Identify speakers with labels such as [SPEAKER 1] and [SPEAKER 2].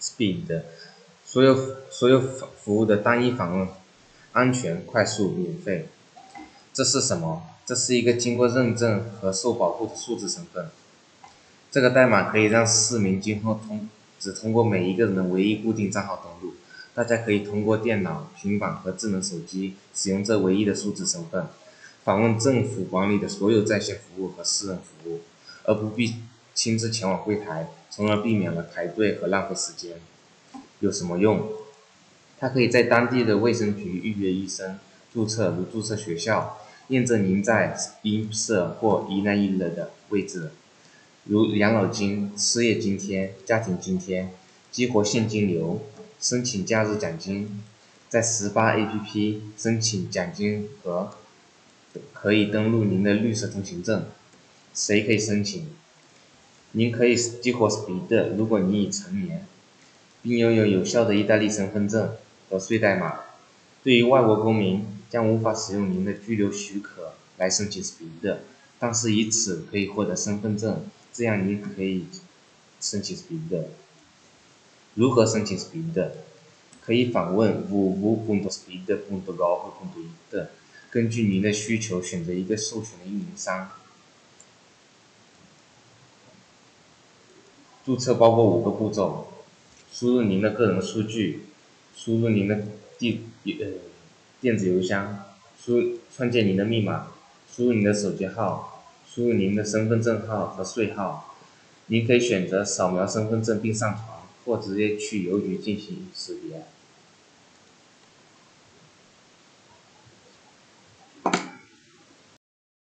[SPEAKER 1] Speed，所有所有服务的单一访问，安全、快速、免费。这是什么？这是一个经过认证和受保护的数字身份。这个代码可以让市民今后通只通过每一个人的唯一固定账号登录。大家可以通过电脑、平板和智能手机使用这唯一的数字身份，访问政府管理的所有在线服务和私人服务，而不必亲自前往柜台，从而避免了排队和浪费时间。有什么用？它可以在当地的卫生局预约医生、注册如注册学校。验证您在音社或一男一女的位置，如养老金、失业津贴、家庭津贴，激活现金流，申请假日奖金，在十八 APP 申请奖金和可以登录您的绿色通行证。谁可以申请？您可以激活 Speed，如果你已成年，并拥有有效的意大利身份证和税代码。对于外国公民。将无法使用您的居留许可来申请 Speed，但是以此可以获得身份证，这样您可以申请 Speed。如何申请 Speed？可以访问 www.speed.gov.it，根据您的需求选择一个授权的运营商。注册包括五个步骤：输入您的个人数据，输入您的地呃。电子邮箱，输创建您的密码，输入您的手机号，输入您的身份证号和税号。您可以选择扫描身份证并上传，或直接去邮局进行识别。